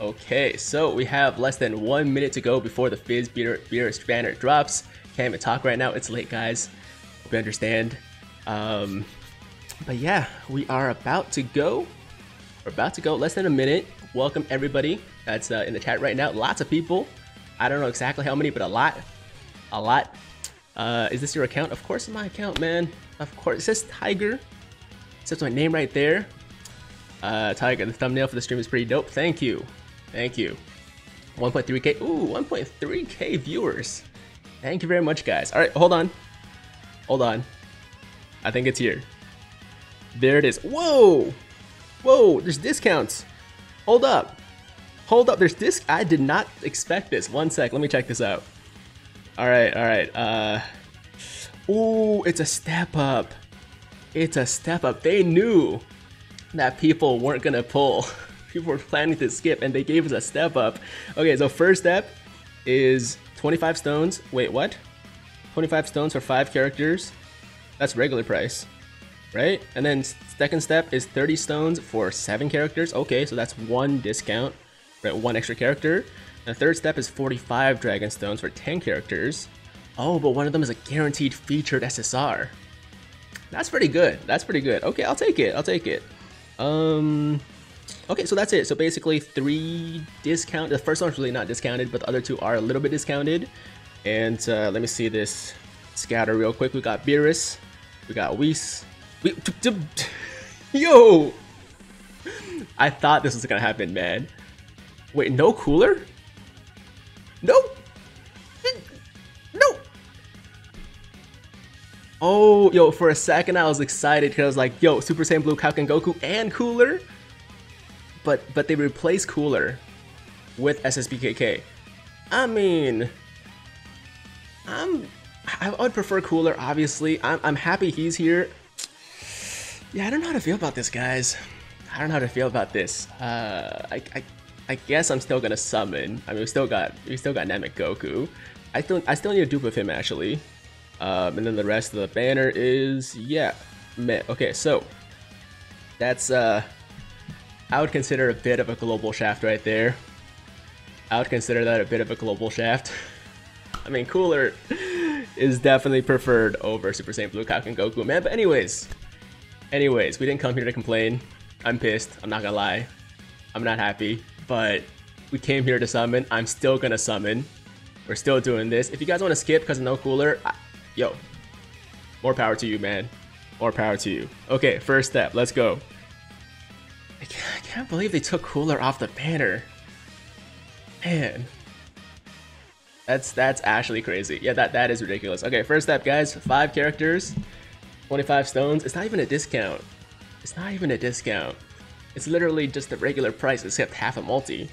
Okay, so we have less than one minute to go before the PHY Beer, banner drops. Can't even talk right now. It's late, guys. Hope you understand. Um, but yeah, we are about to go. We're about to go. Less than a minute. Welcome everybody that's uh, in the chat right now. Lots of people. I don't know exactly how many, but a lot. A lot. Uh, is this your account? Of course, it's my account, man. Of course. It says Tiger. It says my name right there. Uh, Tiger, the thumbnail for the stream is pretty dope. Thank you. Thank you. 1.3k. Ooh, 1.3k viewers. Thank you very much, guys. All right, hold on. Hold on. I think it's here. There it is. Whoa! Whoa, there's discounts. Hold up. Hold up, there's disc. I did not expect this. One sec, let me check this out. All right, all right. Uh, ooh, it's a step up. It's a step up. They knew that people weren't gonna pull. People were planning to skip, and they gave us a step up. Okay, so first step is 25 stones. Wait, what? 25 stones for five characters. That's regular price, right? And then second step is 30 stones for seven characters. Okay, so that's one discount, right? One extra character. And the third step is 45 dragon stones for 10 characters. Oh, but one of them is a guaranteed featured SSR. That's pretty good. That's pretty good. Okay, I'll take it. I'll take it. Um, okay, so that's it. So basically three discount. The first one's really not discounted, but the other two are a little bit discounted. And uh, let me see this scatter real quick. We got Beerus, we got Whis. We, yo! I thought this was gonna happen, man. Wait, no cooler? No! No! Oh, yo, for a second I was excited because I was like, yo, Super Saiyan Blue Kaioken Goku and Cooler? But but they replace Cooler with SSBKK. I mean, I'm I would prefer Cooler, obviously. I'm, I'm happy he's here. Yeah, I don't know how to feel about this, guys. I don't know how to feel about this. Uh, I, I, I guess I'm still gonna summon. I mean, we still got we still got Namek Goku. I still I still need a dupe of him actually. Um, and then the rest of the banner is yeah, man. Okay, so that's uh, I would consider a bit of a global shaft right there. I would consider that a bit of a global shaft. I mean, cooler is definitely preferred over Super Saiyan Blue Kaioken Goku, man. But anyways, anyways, we didn't come here to complain. I'm pissed. I'm not gonna lie. I'm not happy, but we came here to summon. I'm still gonna summon. We're still doing this. If you guys want to skip because of no cooler, I, yo, more power to you, man. More power to you. Okay, first step. Let's go. I can't, I can't believe they took cooler off the banner. Man, that's that's actually crazy. Yeah, that that is ridiculous. Okay, first step, guys. Five characters, 25 stones. It's not even a discount. It's not even a discount. It's literally just the regular price, except half a multi.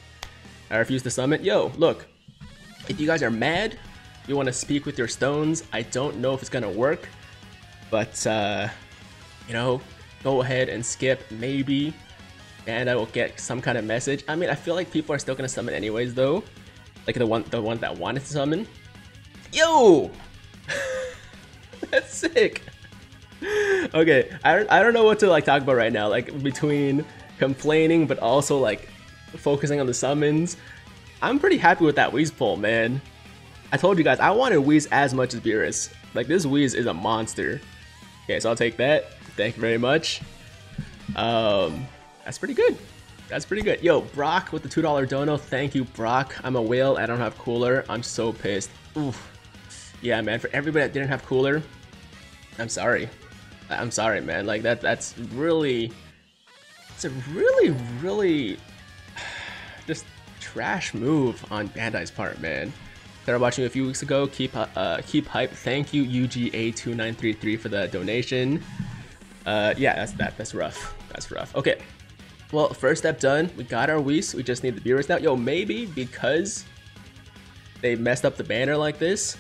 I refuse to summon. Yo, look. If you guys are mad, you want to speak with your stones. I don't know if it's gonna work, but uh, you know, go ahead and skip maybe, and I will get some kind of message. I mean, I feel like people are still gonna summon anyways, though like the one the one that wanted to summon. Yo, that's sick. Okay, I I don't know what to like talk about right now. Like between complaining but also like focusing on the summons. I'm pretty happy with that pull, man. I told you guys I wanted Whis as much as Beerus. Like this Whis is a monster. Okay, so I'll take that. Thank you very much. Um, that's pretty good. That's pretty good. Yo, Brock with the $2 dono. Thank you, Brock. I'm a whale. I don't have cooler. I'm so pissed. Oof. Yeah, man. For everybody that didn't have cooler, I'm sorry. I'm sorry, man. Like, that. that's really... It's a really, really... Just trash move on Bandai's part, man. Started watching a few weeks ago. Keep uh, keep hype. Thank you, UGA2933 for the donation. Uh, yeah, that's that. That's rough. That's rough. Okay. Well, first step done. We got our Whis. We just need the Beerus now. Yo, maybe because they messed up the banner like this,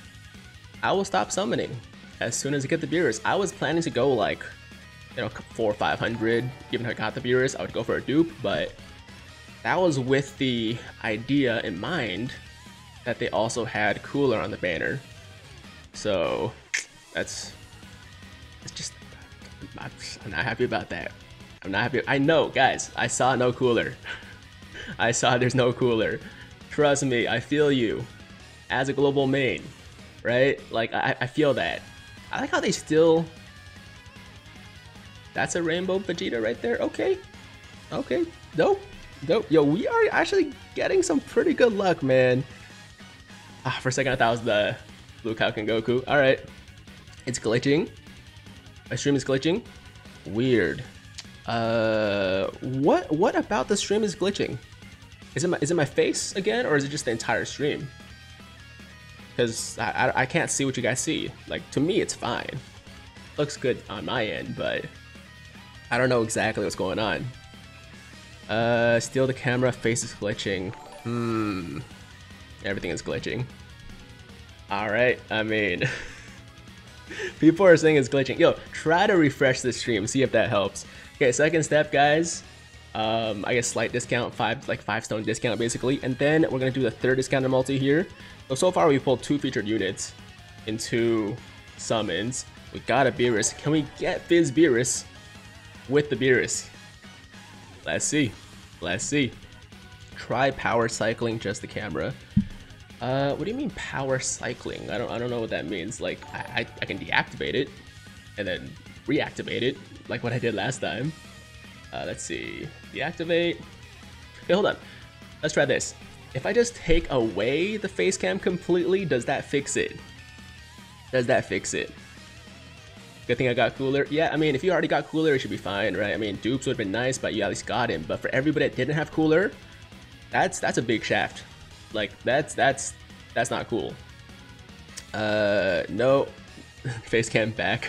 I will stop summoning as soon as I get the Beerus. I was planning to go like, you know, four or 500. Given I got the Beerus, I would go for a dupe, but that was with the idea in mind that they also had Cooler on the banner. So that's, it's just, I'm not happy about that. I'm not happy. I know, guys. I saw no cooler. I saw there's no cooler. Trust me, I feel you. As a global main, right? Like, I, I feel that. I like how they still... That's a rainbow Vegeta right there? Okay. Okay. Dope. Dope. Yo, we are actually getting some pretty good luck, man. Ah, for a second I thought it was the Blue Kaioken Goku. Alright. It's glitching. My stream is glitching. Weird. Uh, what what about the stream is glitching? Is it my is it my face again, or is it just the entire stream? Because I, I, I can't see what you guys see. Like to me, it's fine. Looks good on my end, but I don't know exactly what's going on. Uh, steal the camera. Face is glitching. Hmm. Everything is glitching. All right. I mean. People are saying it's glitching. Yo, try to refresh the stream, see if that helps. Okay, second step, guys. Um, I guess slight discount, five like five stone discount basically, and then we're gonna do the third discounted multi here. So so far we pulled two featured units into summons. We got a Beerus. Can we get PHY Beerus with the Beerus? Let's see. Let's see. Try power cycling just the camera. Uh, what do you mean power cycling? I don't I don't know what that means. Like I, I, I can deactivate it and then reactivate it like what I did last time. Uh, let's see, deactivate. Okay, hold on. Let's try this. If I just take away the face cam completely, does that fix it? Does that fix it? Good thing I got cooler. Yeah, I mean, if you already got cooler, it should be fine, right? I mean, dupes would have been nice, but you at least got him. But for everybody that didn't have cooler, that's that's a big shaft. Like that's that's that's not cool. Uh, no, face cam back.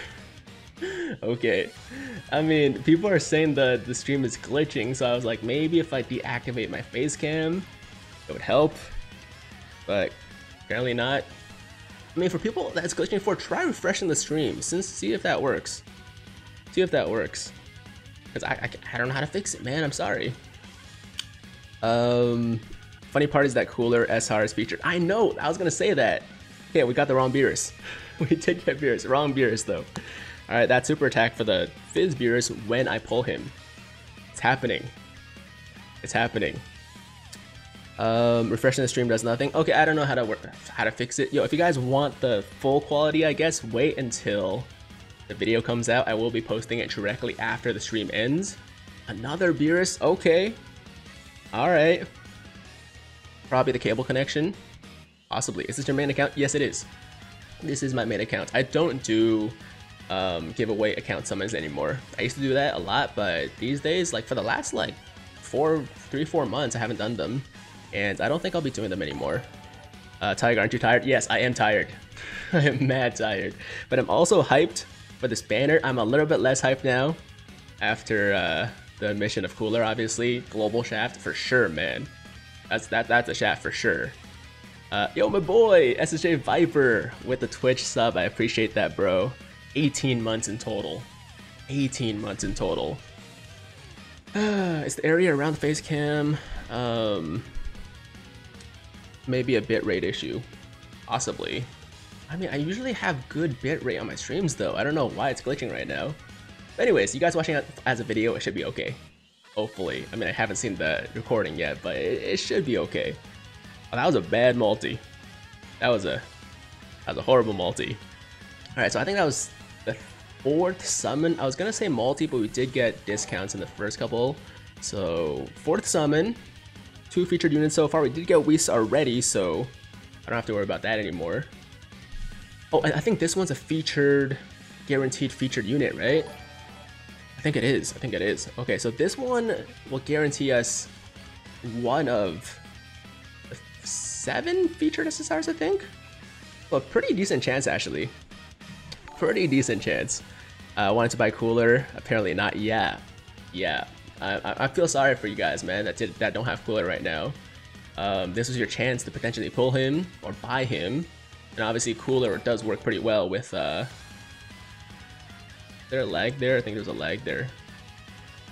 okay, I mean, people are saying that the stream is glitching, so I was like, maybe if I deactivate my face cam, it would help. But apparently not. I mean, for people that's glitching for, try refreshing the stream. Since see if that works. See if that works. Because I, I, I don't know how to fix it, man. I'm sorry. Um, Funny part is that cooler SR is featured. I know, I was gonna say that. Okay, we got the wrong Beerus. we did get Beerus. wrong Beerus though. Alright, that super attack for the PHY Beerus when I pull him. It's happening. It's happening. Um, refreshing the stream does nothing. Okay, I don't know how to work, how to fix it. Yo, if you guys want the full quality, I guess wait until the video comes out. I will be posting it directly after the stream ends. Another Beerus, okay. Alright. Probably the cable connection. Possibly. Is this your main account? Yes, it is. This is my main account. I don't do um, giveaway account summons anymore. I used to do that a lot, but these days, like for the last like four, three, four months, I haven't done them. And I don't think I'll be doing them anymore. Uh, Tiger, aren't you tired? Yes, I am tired. I am mad tired. But I'm also hyped for this banner. I'm a little bit less hyped now after uh, the mission of Cooler, obviously. Global Shaft for sure, man. That's that. That's a shaft for sure. Uh, yo, my boy, SSJ Viper with the Twitch sub. I appreciate that, bro. 18 months in total. 18 months in total. It's the area around the face cam. Um, maybe a bitrate issue. Possibly. I mean, I usually have good bitrate on my streams, though. I don't know why it's glitching right now. But anyways, you guys watching it as a video, it should be okay. Hopefully. I mean, I haven't seen the recording yet, but it, it should be okay. Oh, that was a bad multi. That was a that was a horrible multi. Alright, so I think that was fourth summon. I was gonna say multi, but we did get discounts in the first couple. So fourth summon, two featured units so far. We did get Whis already, so I don't have to worry about that anymore. Oh, I think this one's a featured, guaranteed featured unit, right? I think it is. I think it is. Okay, so this one will guarantee us one of seven featured SSRs, I think. Well, pretty decent chance, actually. Pretty decent chance. I uh, wanted to buy cooler. Apparently not. Yeah. Yeah. I, I feel sorry for you guys, man, that, did, that don't have cooler right now. Um, this was your chance to potentially pull him or buy him. And obviously cooler does work pretty well with uh, there a lag there? I think there's a lag there.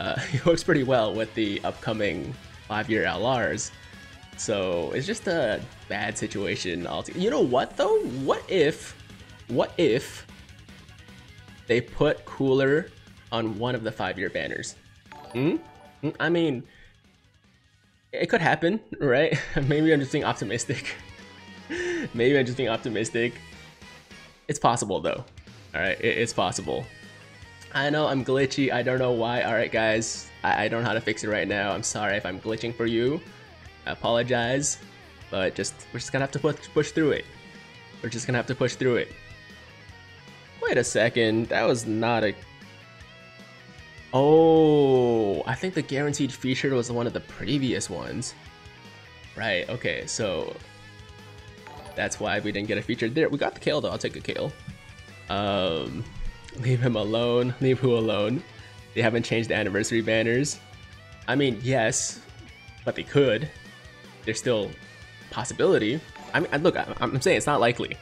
Uh, it works pretty well with the upcoming five-year LRs. So it's just a bad situation. You know what though? What if, what if they put cooler on one of the five-year banners? Hmm? hmm? I mean, it could happen, right? Maybe I'm just being optimistic. Maybe I'm just being optimistic. It's possible though. Alright, it's possible. I know I'm glitchy, I don't know why. Alright guys, I, I don't know how to fix it right now. I'm sorry if I'm glitching for you. I apologize. But just we're just gonna have to push, push through it. We're just gonna have to push through it. Wait a second, that was not a... Oh, I think the guaranteed feature was one of the previous ones. Right, okay, so that's why we didn't get a feature there. We got the Kale though, I'll take a Kale. Um, leave him alone, leave who alone. They haven't changed the anniversary banners. I mean, yes, but they could. There's still possibility. I mean, look, I'm saying it's not likely.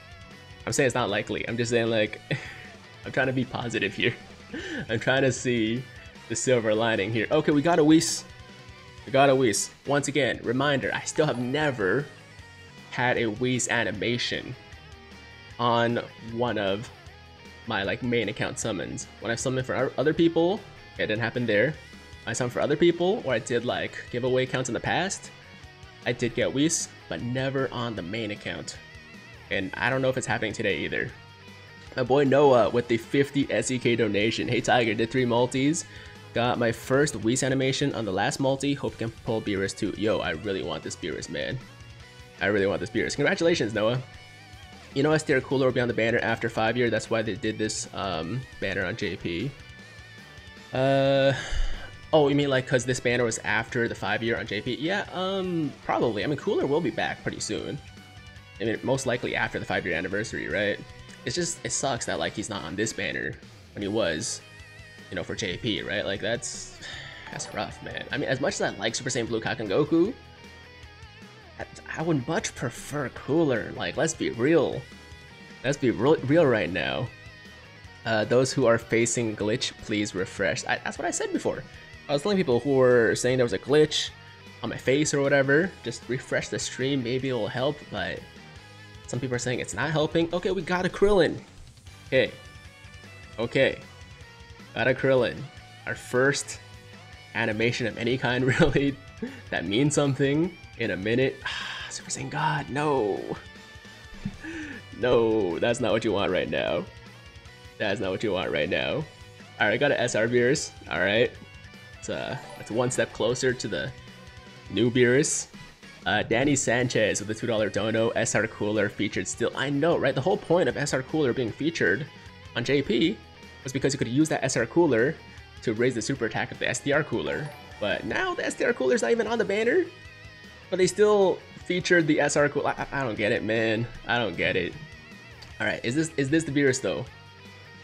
I'm saying it's not likely. I'm just saying like, I'm trying to be positive here. I'm trying to see the silver lining here. Okay, we got a Whis. We got a Whis. Once again, reminder, I still have never had a Whis animation on one of my like main account summons. When I summoned for other people, it didn't happen there. I summoned for other people, or I did like giveaway accounts in the past, I did get Whis, but never on the main account. And I don't know if it's happening today either. My boy Noah with the 50 SEK donation. Hey Tiger, did three multis. Got my first Whis animation on the last multi. Hope can pull Beerus too. Yo, I really want this Beerus, man. I really want this Beerus. Congratulations, Noah. You know, STR Cooler will be on the banner after 5 year. That's why they did this um, banner on JP. Uh, Oh, you mean like because this banner was after the 5 year on JP? Yeah, um, probably. I mean, Cooler will be back pretty soon. I mean, most likely after the 5 year anniversary, right? It's just, it sucks that like he's not on this banner when he was, you know, for JP, right? Like that's, that's rough, man. I mean, as much as I like Super Saiyan Blue Kaioken Goku, I would much prefer Cooler. Like, let's be real. Let's be real, real right now. Uh, those who are facing glitch, please refresh. I, that's what I said before. I was telling people who were saying there was a glitch on my face or whatever, just refresh the stream, maybe it'll help, but some people are saying it's not helping. Okay, we got a Krillin. Okay. Okay. Got a Krillin. Our first animation of any kind, really, that means something in a minute. Super Saiyan God, no. No, that's not what you want right now. That's not what you want right now. Alright, got an SR Beerus. Alright. It's, uh, it's one step closer to the new Beerus. Uh, Danny Sanchez with the $2 dono, SR Cooler featured still. I know, right? The whole point of SR Cooler being featured on JP was because you could use that SR Cooler to raise the super attack of the STR Cooler. But now the STR Cooler's not even on the banner, but they still featured the SR Cooler. I, I don't get it, man. I don't get it. Alright, is this is this the Beerus though?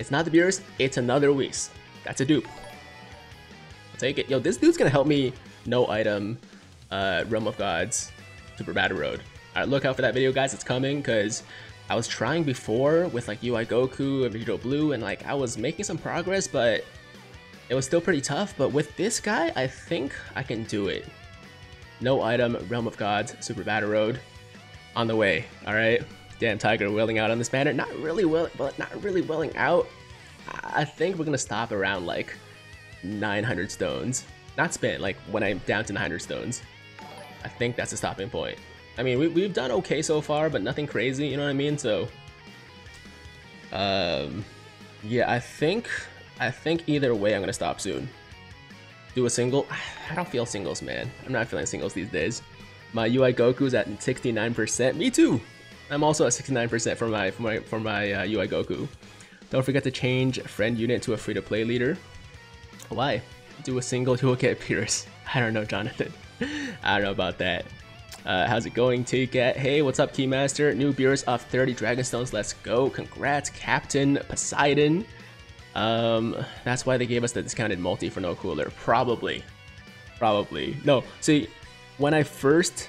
It's not the Beerus, it's another Whis. That's a dupe take it. Yo, this dude's gonna help me no item uh, Realm of Gods Super Battle Road. Alright, look out for that video, guys. It's coming because I was trying before with like UI Goku and Vegito Blue, and like I was making some progress, but it was still pretty tough. But with this guy, I think I can do it. No item Realm of Gods Super Battle Road on the way. All right. Damn Tiger willing out on this banner. Not really will, but not really willing out. I think we're gonna stop around like 900 stones. Not spent, like when I'm down to 900 stones. I think that's a stopping point. I mean, we, we've done okay so far, but nothing crazy, you know what I mean? So, um, yeah, I think, I think either way I'm gonna stop soon. Do a single, I don't feel singles, man. I'm not feeling singles these days. My UI Goku's at 69%. Me too. I'm also at 69% for my for my for my uh, UI Goku. Don't forget to change friend unit to a free-to-play leader. Why? Do a single, you will get Beerus. I don't know, Jonathan. I don't know about that. Uh, how's it going, T-Cat? Hey, what's up, Keymaster? New Beerus of 30 Dragonstones, let's go. Congrats, Captain Poseidon. Um, that's why they gave us the discounted multi for no cooler. Probably. Probably. No, see, when I first,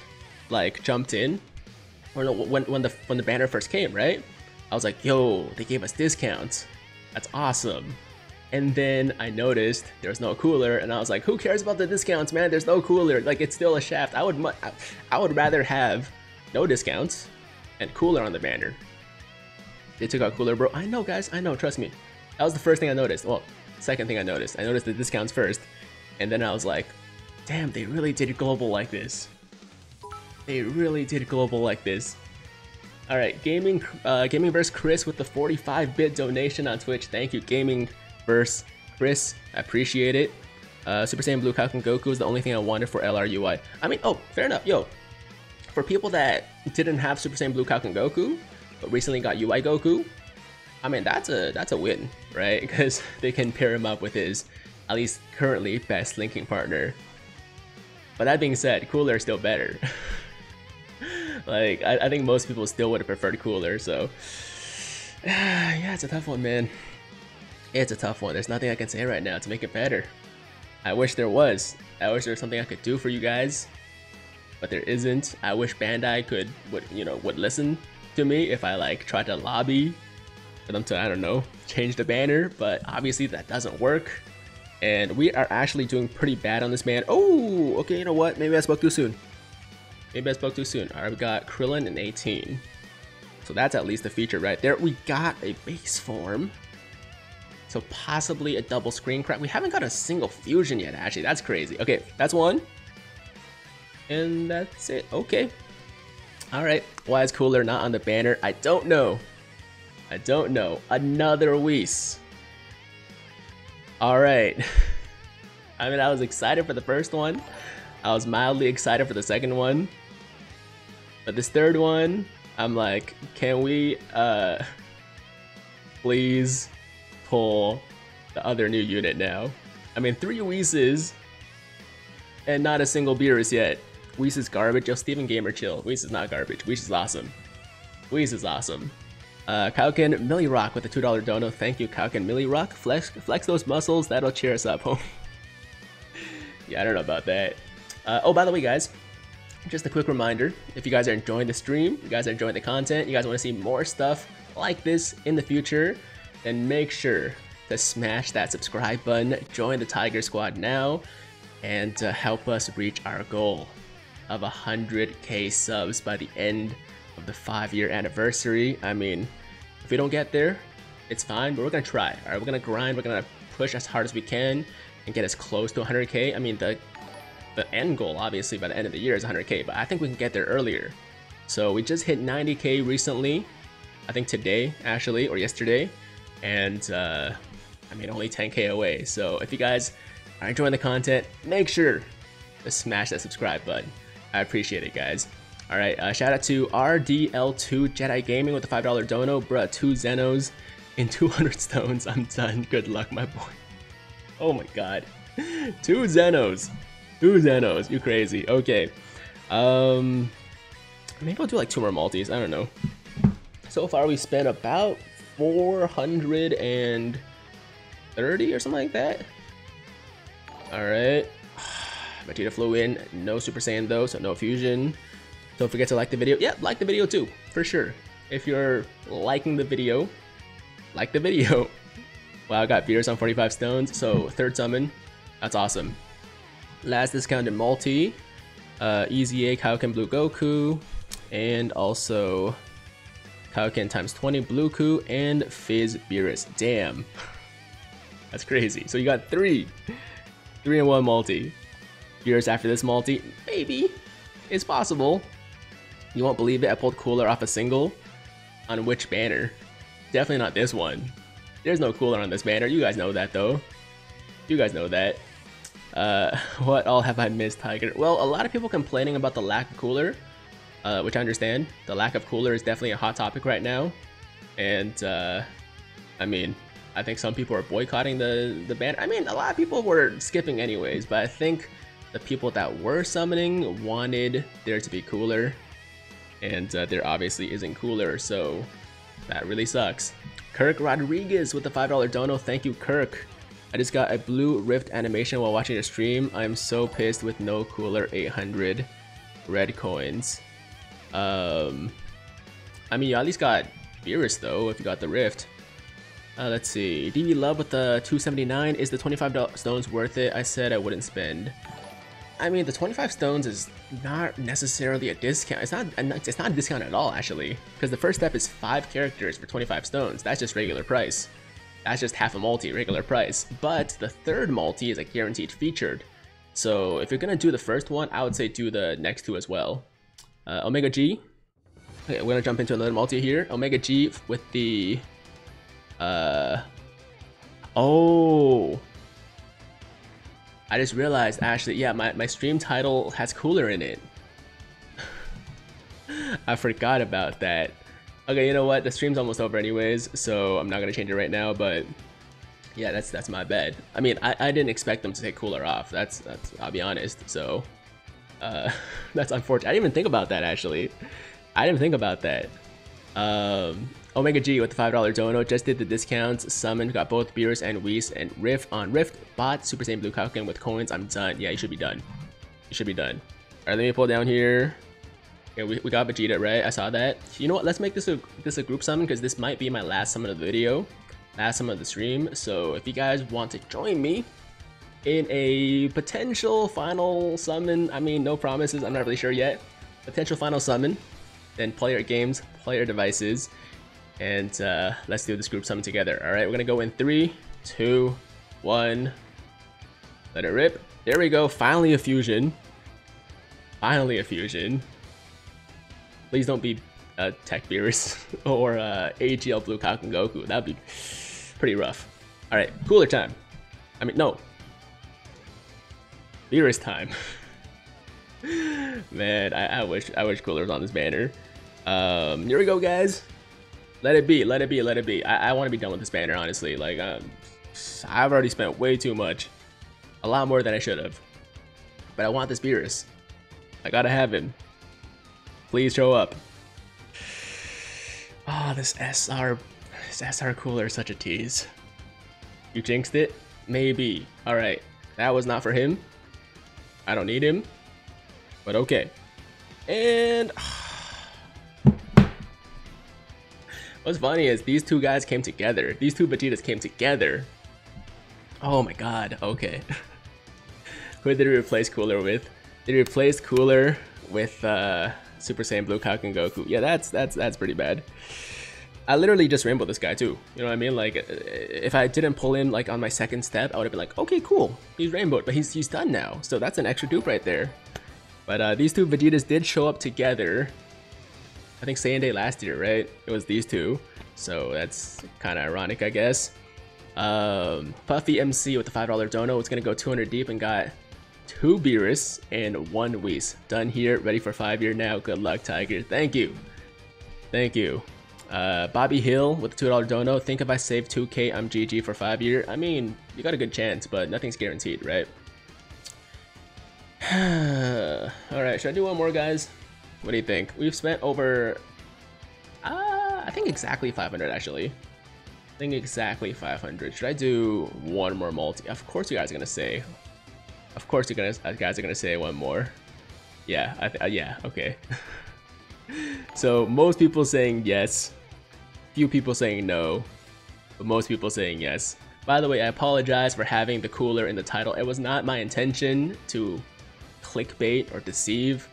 like, jumped in, or no, when, when, the, when the banner first came, right? I was like, yo, they gave us discounts. That's awesome. And then I noticed there was no cooler, and I was like, "Who cares about the discounts, man? There's no cooler. Like it's still a shaft. I would, I would rather have no discounts and cooler on the banner." They took out cooler, bro. I know, guys. I know. Trust me. That was the first thing I noticed. Well, second thing I noticed. I noticed the discounts first, and then I was like, Damn, they really did global like this. They really did global like this. All right, gaming, uh, gaming versus Chris with the 45-bit donation on Twitch. Thank you, gaming verse Chris. I appreciate it. Uh, Super Saiyan Blue Kaioken Goku is the only thing I wanted for LRUI. I mean, oh, fair enough. Yo, for people that didn't have Super Saiyan Blue Kaioken Goku, but recently got UI Goku, I mean, that's a that's a win, right? Because they can pair him up with his, at least currently, best linking partner. But that being said, Cooler is still better. like, I, I, think most people still would have preferred Cooler, so... yeah, it's a tough one, man. It's a tough one. There's nothing I can say right now to make it better. I wish there was. I wish there was something I could do for you guys, but there isn't. I wish Bandai could, would you know, would listen to me if I like tried to lobby for them to, I don't know, change the banner, but obviously that doesn't work. And we are actually doing pretty bad on this man. Oh, okay, you know what? Maybe I spoke too soon. Maybe I spoke too soon. All right, we got Krillin and 18. So that's at least a feature right there. We got a base form. So possibly a double screen crack. We haven't got a single fusion yet, actually. That's crazy. Okay, that's one. And that's it. Okay. All right. Why is Cooler not on the banner? I don't know. I don't know. Another Whis. All right. I mean, I was excited for the first one. I was mildly excited for the second one. But this third one, I'm like, can we, uh, please pull the other new unit now? I mean, three Whis and not a single Beerus yet. Whis is garbage. Yo, Steven Gamer, chill. Whis is not garbage. Whis is awesome. Whis is awesome. Uh, Kauken Millie Rock with the $2 dono. Thank you, Kauken Millie Rock. Flex, flex those muscles. That'll cheer us up. Home. yeah, I don't know about that. Uh, oh, by the way, guys, just a quick reminder, if you guys are enjoying the stream, you guys are enjoying the content, you guys want to see more stuff like this in the future, then make sure to smash that subscribe button, join the Tiger Squad now, and to help us reach our goal of 100k subs by the end of the five year anniversary. I mean, if we don't get there, it's fine, but we're gonna try. All right, we're gonna grind, we're gonna push as hard as we can and get as close to 100k. I mean, the the end goal, obviously, by the end of the year is 100k, but I think we can get there earlier. So we just hit 90k recently, I think today, actually, or yesterday, and uh, I mean, only 10k away. So if you guys are enjoying the content, make sure to smash that subscribe button. I appreciate it, guys. All right, uh, shout out to RDL2 Jedi Gaming with the $5 dono. Bruh, two Zenos in 200 stones. I'm done. Good luck, my boy. Oh my god. Two Zenos. Two Zenos. You crazy. Okay. Um, maybe I'll do like two more multis. I don't know. So far, we spent about 430 or something like that. All right. Vegeta flew in. No Super Saiyan though, so no fusion. Don't forget to like the video. Yeah, like the video too, for sure. If you're liking the video, like the video. Wow, I got Beerus on 45 stones, so third summon. That's awesome. Last discounted multi, uh, EZA Kaioken Blue Goku, and also Kaioken times 20 Bluku and PHY Beerus. Damn. That's crazy. So you got three. Three and one multi. Beerus after this multi. Maybe. It's possible. You won't believe it, I pulled Cooler off a single. On which banner? Definitely not this one. There's no Cooler on this banner, you guys know that though. You guys know that. Uh, what all have I missed, Tiger? Well, a lot of people complaining about the lack of Cooler, uh, which I understand. The lack of Cooler is definitely a hot topic right now. And, uh, I mean, I think some people are boycotting the, the banner. I mean, a lot of people were skipping anyways, but I think the people that were summoning wanted there to be Cooler and uh, there obviously isn't cooler, so that really sucks. Kirk Rodriguez with the $5 dono, thank you Kirk. I just got a blue rift animation while watching the stream. I'm so pissed with no cooler 800 red coins. Um, I mean, you at least got Beerus though, if you got the rift. Uh, let's see, DB Love with the 279, is the 25 stones worth it? I said I wouldn't spend. I mean, the 25 stones is not necessarily a discount. It's not it's not a discount at all, actually. Because the first step is 5 characters for 25 stones. That's just regular price. That's just half a multi, regular price. But the third multi is a guaranteed featured. So if you're gonna do the first one, I would say do the next two as well. Uh, Omega G. Okay, we're gonna jump into another multi here. Omega G with the. Uh. Oh. I just realized actually, yeah, my, my stream title has cooler in it. I forgot about that. Okay, you know what? The stream's almost over anyways, so I'm not gonna change it right now, but yeah, that's that's my bad. I mean, I, I didn't expect them to take cooler off. That's that's I'll be honest. So uh, that's unfortunate. I didn't even think about that actually. I didn't think about that. Um, Omega G with the $5 dono just did the discounts. Summon got both Beerus and Whis and Rift on Rift. Bought Super Saiyan Blue Kaioken with coins. I'm done. Yeah, you should be done. You should be done. Alright, let me pull down here. Yeah, we, we got Vegeta, right? I saw that. You know what? Let's make this a this a group summon because this might be my last summon of the video. Last summon of the stream. So if you guys want to join me in a potential final summon, I mean, no promises. I'm not really sure yet. Potential final summon. Then player games, player devices and uh, let's do this group summon together. All right, we're gonna go in three, two, one. Let it rip. There we go. Finally a fusion. Finally a fusion. Please don't be uh, TEQ Beerus or uh, AGL Blue Kaioken Goku. That'd be pretty rough. All right, cooler time. I mean, no. Beerus time. Man, I, I wish I wish Cooler was on this banner. Um, here we go, guys. Let it be, let it be, let it be. I, I want to be done with this banner, honestly. Like, um, I've already spent way too much. A lot more than I should have. But I want this Beerus. I gotta have him. Please show up. Oh, this SR, this SR cooler is such a tease. You jinxed it? Maybe. Alright, that was not for him. I don't need him. But okay. And... What's funny is these two guys came together. These two Vegetas came together. Oh my god, okay. Who did he replace Cooler with? Did he replace Cooler with uh, Super Saiyan Blue Kaioken Goku? Yeah, that's that's that's pretty bad. I literally just rainbow this guy too. You know what I mean? Like, if I didn't pull him like on my second step, I would have been like, okay, cool, he's rainbowed, but he's he's done now. So that's an extra dupe right there. But uh, these two Vegetas did show up together I think Saiyan Day last year, right? It was these two. So that's kind of ironic, I guess. Um, Puffy MC with the $5 dono. It's going to go 200 deep and got two Beerus and one Whis. Done here, ready for five year now. Good luck, Tiger. Thank you. Thank you. Uh, Bobby Hill with the $2 dono. Think if I save 2k, I'm GG for five year. I mean, you got a good chance, but nothing's guaranteed, right? Alright, should I do one more, guys? What do you think? We've spent over, uh, I think exactly 500 actually. I think exactly 500. Should I do one more multi? Of course you guys are gonna say. Of course you guys, uh, guys are gonna say one more. Yeah, I uh, yeah, okay. so most people saying yes, few people saying no, but most people saying yes. By the way, I apologize for having the cooler in the title. It was not my intention to clickbait or deceive.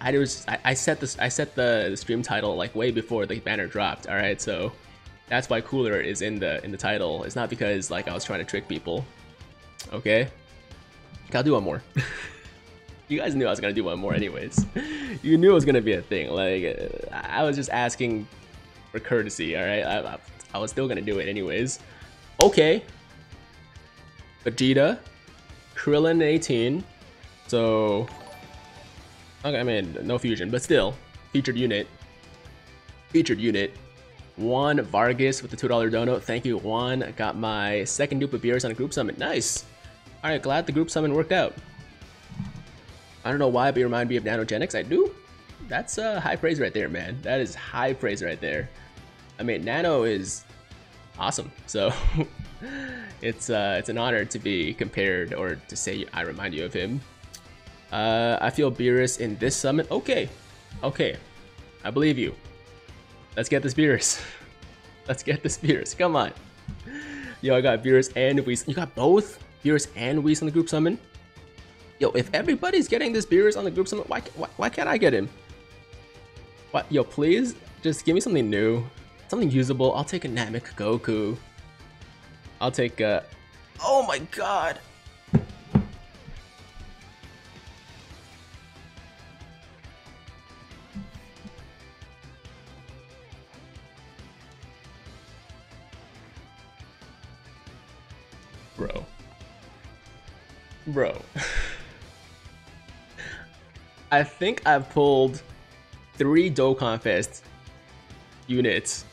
I was I, I set this I set the, the stream title like way before the banner dropped. All right, so that's why cooler is in the in the title. It's not because like I was trying to trick people. Okay, I'll do one more. you guys knew I was gonna do one more anyways. you knew it was gonna be a thing. Like I was just asking for courtesy. All right, I, I was still gonna do it anyways. Okay, Vegeta, Krillin 18. So Okay, I mean, no fusion, but still, featured unit. Featured unit. Juan Vargas with the $2 donut. Thank you, Juan. Got my second dupe of Beerus on a group summon. Nice. Alright, glad the group summon worked out. I don't know why, but you remind me of Nanogenix. I do. That's uh, high praise right there, man. That is high praise right there. I mean, Nano is awesome. So it's uh, it's an honor to be compared or to say I remind you of him. Uh, I feel Beerus in this summon. Okay. Okay. I believe you. Let's get this Beerus. Let's get this Beerus. Come on. Yo, I got Beerus and Whis. You got both Beerus and Whis on the group summon? Yo, if everybody's getting this Beerus on the group summon, why, why, why can't I get him? What? Yo, please, just give me something new. Something usable. I'll take a Namek Goku. I'll take a... Oh my god! Bro. Bro. I think I've pulled three Dokkan Fest units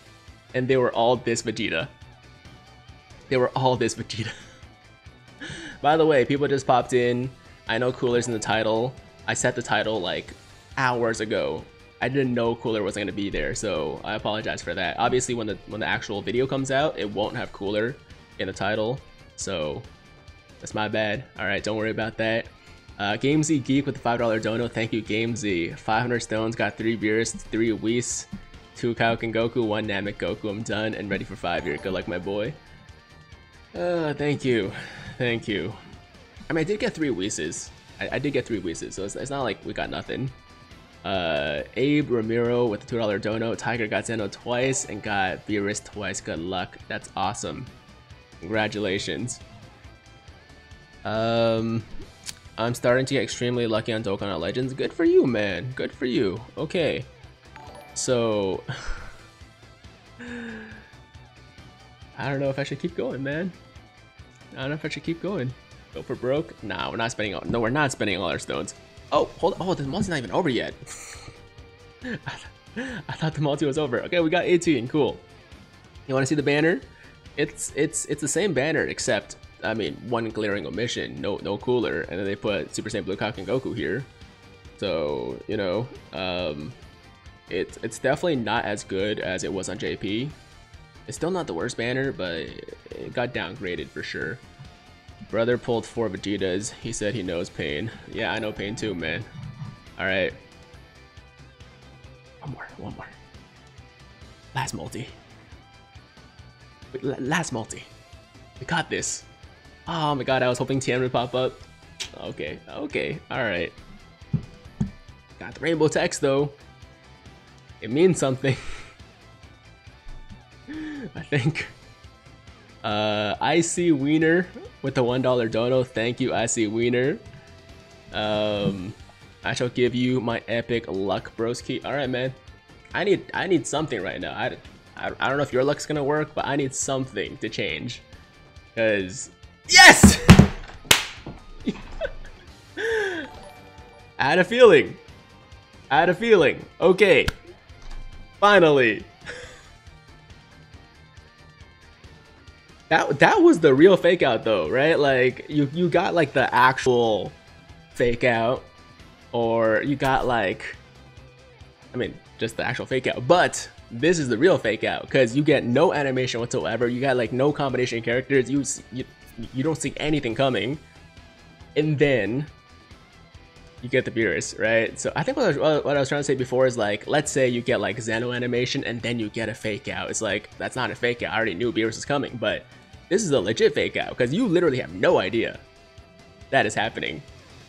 and they were all this Vegeta. They were all this Vegeta. By the way, people just popped in. I know Cooler's in the title. I set the title like hours ago. I didn't know Cooler wasn't gonna be there, so I apologize for that. Obviously, when the when the actual video comes out, it won't have Cooler in the title, so that's my bad. All right, don't worry about that. Uh, GameZ Geek with the $5 dono. Thank you, GameZ. 500 stones, got 3 Beerus, 3 Whis, 2 Kaioken Goku, 1 Namek Goku. I'm done and ready for 5 year. Good luck, my boy. Uh, thank you. Thank you. I mean, I did get 3 Whis. I, I, did get 3 Whis, so it's, it's, not like we got nothing. Uh, Abe Ramiro with the $2 dono. Tiger got Zeno twice and got Beerus twice. Good luck. That's awesome. Congratulations. Um, I'm starting to get extremely lucky on Dokkan Legends. Good for you, man. Good for you. Okay. So... I don't know if I should keep going, man. I don't know if I should keep going. Go for broke? Nah, we're not spending all- No, we're not spending all our stones. Oh, hold Oh, the multi's not even over yet. I thought the multi was over. Okay, we got 18. Cool. You want to see the banner? It's it's it's the same banner except I mean, one glaring omission, no no cooler, and then they put Super Saiyan Blue Kaioken Goku here. So, you know, um, it's it's definitely not as good as it was on JP. It's still not the worst banner, but it got downgraded for sure. Brother pulled four Vegetas. He said he knows pain. Yeah, I know pain too, man. Alright. One more, one more. Last multi. Last multi. We got this. Oh my god, I was hoping Tian would pop up. Okay, okay, alright. Got the rainbow text though. It means something. I think. Uh, IC Wiener with the $1 dono. Thank you, IC Wiener. Um, I shall give you my epic luck broski. Alright, man. I need I need something right now. I, I, I don't know if your luck's gonna work, but I need something to change. Because Yes! I had a feeling. I had a feeling. Okay. Finally. That, that was the real fake out though, right? Like you, you got like the actual fake out or you got like, I mean, just the actual fake out, but this is the real fake out because you get no animation whatsoever. You got like no combination characters. You, you you don't see anything coming, and then you get the Beerus, right? So I think what I, was, what I was trying to say before is like, let's say you get like Zeno animation and then you get a fake out. It's like, that's not a fake out. I already knew Beerus was coming, but this is a legit fake out because you literally have no idea that is happening.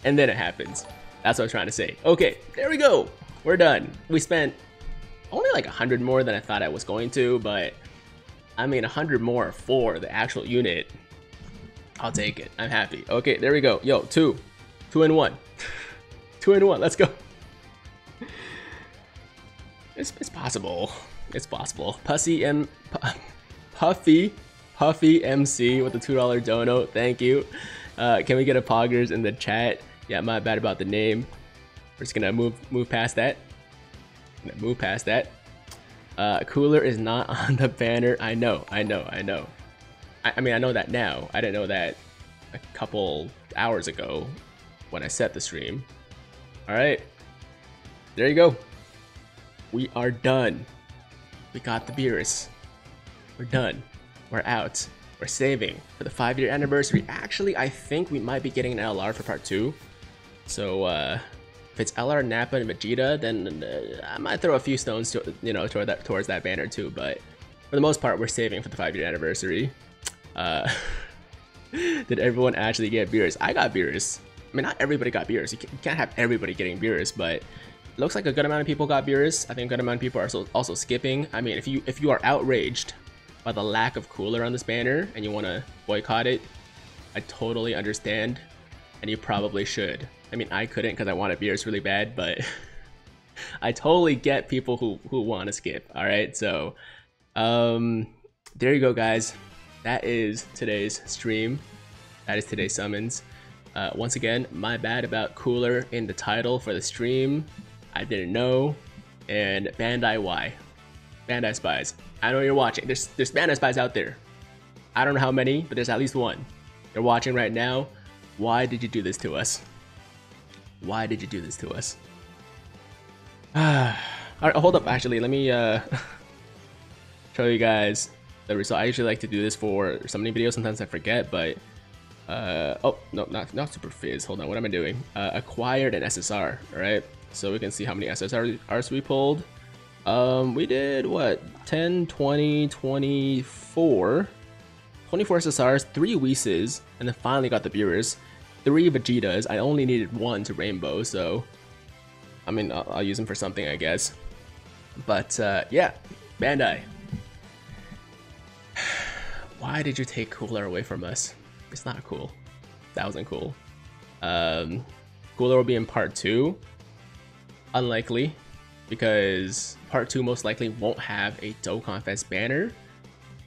And then it happens. That's what I was trying to say. Okay, there we go. We're done. We spent only like 100 more than I thought I was going to, but I mean 100 more for the actual unit I'll take it. I'm happy. Okay, there we go. Yo, two. Two and one. two and one. Let's go. It's, it's possible. It's possible. Pussy M... Puffy... Puffy MC with the $2 dono. Thank you. Uh, can we get a poggers in the chat? Yeah, my bad about the name. We're just gonna move move past that. Move past that. Uh, cooler is not on the banner. I know, I know, I know. I, I mean, I know that now. I didn't know that a couple hours ago when I set the stream. All right, there you go. We are done. We got the Beerus. We're done. We're out. We're saving for the five year anniversary. Actually, I think we might be getting an LR for part two. So, uh, if it's LR, Nappa, and Vegeta, then uh, I might throw a few stones to, you know, toward that, towards that banner too. But for the most part, we're saving for the five year anniversary. Uh, did everyone actually get Beerus? I got Beerus. I mean, not everybody got Beerus. You can't have everybody getting Beerus, but looks like a good amount of people got Beerus. I think a good amount of people are also, skipping. I mean, if you if you are outraged by the lack of cooler on this banner and you want to boycott it, I totally understand, and you probably should. I mean, I couldn't because I wanted Beerus really bad, but I totally get people who who want to skip. All right, so um, there you go, guys that is today's stream. That is today's summons. Uh, once again, my bad about Cooler in the title for the stream. I didn't know. And Bandai Y. Bandai Spies. I know you're watching. There's, there's Bandai Spies out there. I don't know how many, but there's at least one. They're watching right now. Why did you do this to us? Why did you do this to us? Alright, hold up, actually, let me uh, show you guys the result. I usually like to do this for summoning videos, sometimes I forget, but... Uh, oh, no, not, not Super Fizz, hold on, what am I doing? Uh, acquired an SSR, alright? So we can see how many SSRs we pulled. Um, we did, what, 10, 20, 24... 24 SSRs, 3 Whis, and then finally got the Beerus. 3 Vegetas, I only needed 1 to Rainbow, so... I mean, I'll, I'll use them for something, I guess. But, uh, yeah, Bandai. Why did you take Cooler away from us? It's not cool. That wasn't cool. Um, Cooler will be in part 2. Unlikely, because part 2 most likely won't have a Dokkan Fest banner.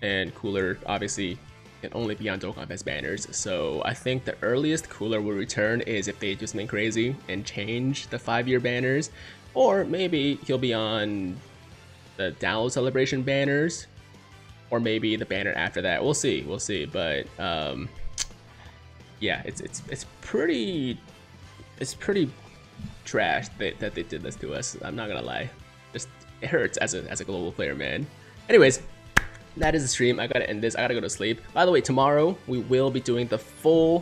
And Cooler obviously can only be on Dokkan Fest banners. So I think the earliest Cooler will return is if they do something crazy and change the five-year banners, or maybe he'll be on the download celebration banners, or maybe the banner after that. We'll see, we'll see. But um, yeah, it's it's it's pretty it's pretty trash that, that they did this to us. I'm not gonna lie, just it hurts as a as a global player, man. Anyways, that is the stream. I gotta end this. I gotta go to sleep. By the way, tomorrow we will be doing the full.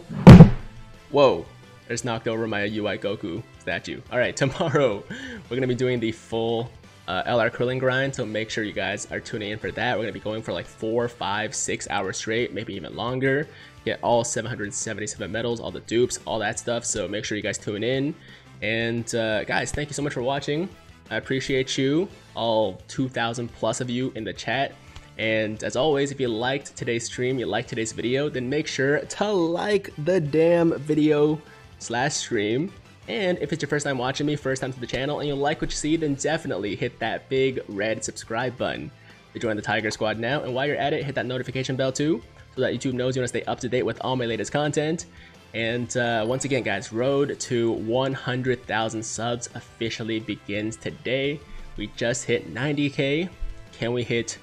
Whoa, I just knocked over my UI Goku statue. All right, tomorrow we're gonna be doing the full uh, LR Krillin grind. So make sure you guys are tuning in for that. We're gonna be going for like four, five, six hours straight, maybe even longer. Get all 777 medals, all the dupes, all that stuff. So make sure you guys tune in. And uh, guys, thank you so much for watching. I appreciate you, all 2,000 plus of you in the chat. And as always, if you liked today's stream, you liked today's video, then make sure to like the damn video slash stream. And if it's your first time watching me, first time to the channel, and you like what you see, then definitely hit that big red subscribe button to join the Tiger Squad now. And while you're at it, hit that notification bell too, so that YouTube knows you want to stay up to date with all my latest content. And uh, once again, guys, road to 100,000 subs officially begins today. We just hit 90k. Can we hit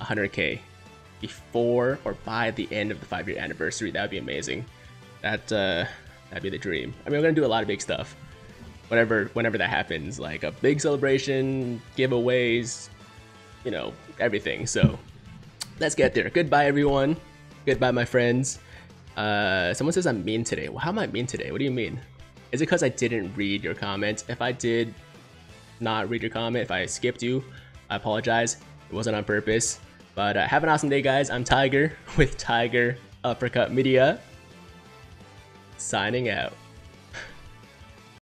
100k before or by the end of the five year anniversary. That would be amazing. That uh, that'd be the dream. I mean, we're gonna do a lot of big stuff. Whenever whenever that happens, like a big celebration, giveaways, you know, everything. So let's get there. Goodbye, everyone. Goodbye, my friends. Uh, someone says I'm mean today. Well, how am I mean today? What do you mean? Is it because I didn't read your comment? If I did not read your comment, if I skipped you, I apologize. It wasn't on purpose. But uh, have an awesome day, guys. I'm Tiger with Tiger Uppercut Media. Signing out.